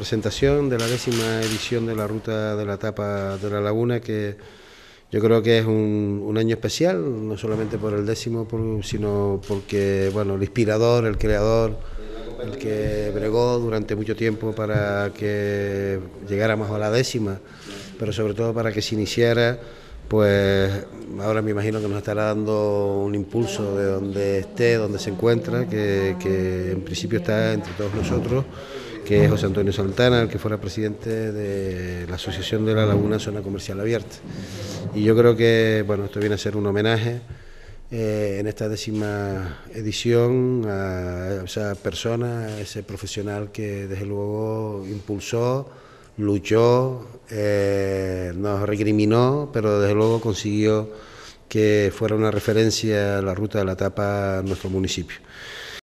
presentación de la décima edición de la Ruta de la Tapa de la Laguna, que yo creo que es un, año especial, no solamente por el décimo, sino porque bueno, el inspirador, el creador, el que bregó durante mucho tiempo para que llegáramos a la décima, pero sobre todo para que se iniciara pues ahora me imagino que nos estará dando un impulso de donde esté, donde se encuentra, que, en principio está entre todos nosotros, que es José Antonio Santana, el que fuera presidente de la Asociación de la Laguna Zona Comercial Abierta. Y yo creo que bueno, esto viene a ser un homenaje eh, en esta décima edición a esa persona, a ese profesional que desde luego impulsó luchó, eh, nos recriminó, pero desde luego consiguió que fuera una referencia a la ruta de la tapa en nuestro municipio.